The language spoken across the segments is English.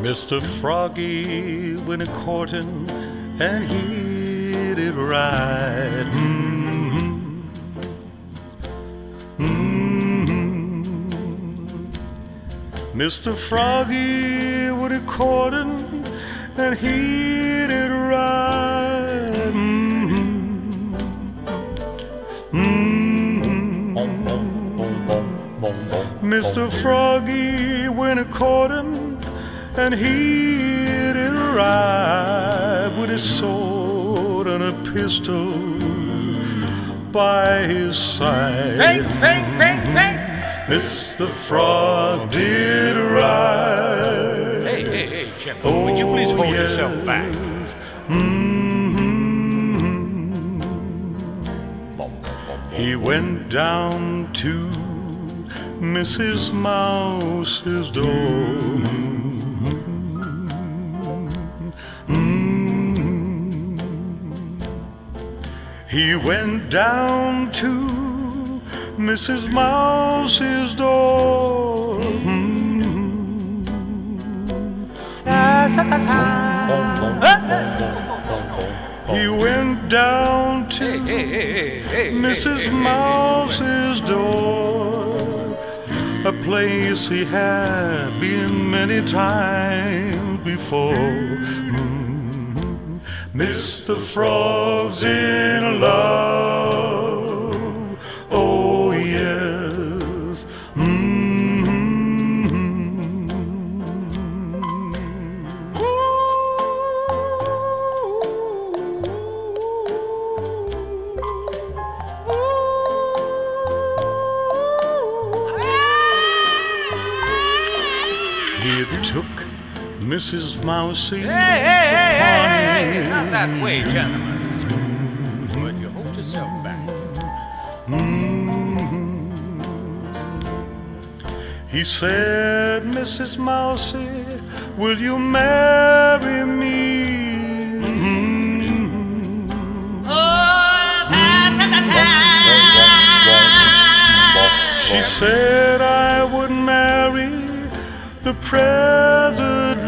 Mr. Froggy went a courting and hit it right. Mm-hmm. Mm-hmm. Mr. Froggy went a courting and hit it right. Mm-hmm. Mm-hmm. Mr. Froggy went a courting and he it right with his sword and a pistol by his side. Bang, bang, bang, bang. Mr. Frog did right. Hey, hey, hey, Chip. Would you please hold Oh, yourself yes. back? Mhm. He went down to Mrs. Mouse's door. He went down to Mrs. Mouse's door. Mm. He went down to. Mrs. Mouse's door, a place he had been many times before. Mm. the Frog's in love, oh yes. Mm. He took Mrs. Mousie. Hey, hey, hey, hey, hey, not that way, mm-hmm. gentlemen. Would you hold yourself back? Mm-hmm. He said, Mrs. Mousie, will you marry me? Mm-hmm. Oh, she said I the president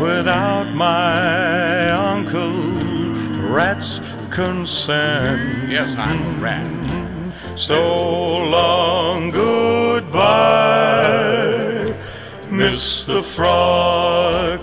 without my uncle Rat's consent. Yes, I'm rat. So long, goodbye, Mr. Frog.